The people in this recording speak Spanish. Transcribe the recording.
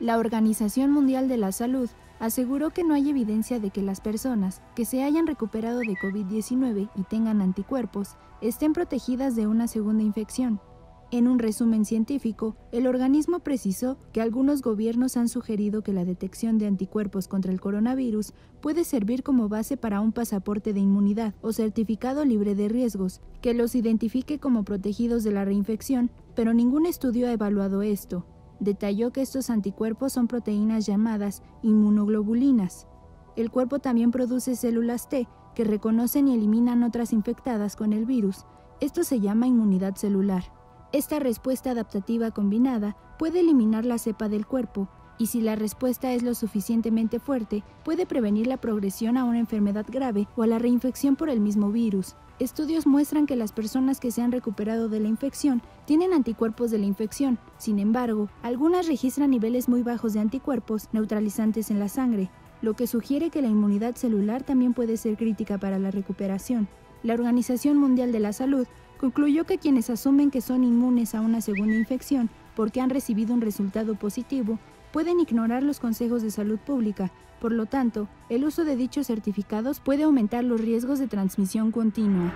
La Organización Mundial de la Salud aseguró que no hay evidencia de que las personas que se hayan recuperado de COVID-19 y tengan anticuerpos estén protegidas de una segunda infección. En un resumen científico, el organismo precisó que algunos gobiernos han sugerido que la detección de anticuerpos contra el coronavirus puede servir como base para un pasaporte de inmunidad o certificado libre de riesgos, que los identifique como protegidos de la reinfección, pero ningún estudio ha evaluado esto. Detalló que estos anticuerpos son proteínas llamadas inmunoglobulinas. El cuerpo también produce células T que reconocen y eliminan otras infectadas con el virus. Esto se llama inmunidad celular. Esta respuesta adaptativa combinada puede eliminar la cepa del cuerpo y si la respuesta es lo suficientemente fuerte, puede prevenir la progresión a una enfermedad grave o a la reinfección por el mismo virus. Estudios muestran que las personas que se han recuperado de la infección tienen anticuerpos de la infección, sin embargo, algunas registran niveles muy bajos de anticuerpos neutralizantes en la sangre, lo que sugiere que la inmunidad celular también puede ser crítica para la recuperación. La Organización Mundial de la Salud concluyó que quienes asumen que son inmunes a una segunda infección porque han recibido un resultado positivo pueden ignorar los consejos de salud pública. Por lo tanto, el uso de dichos certificados puede aumentar los riesgos de transmisión continua.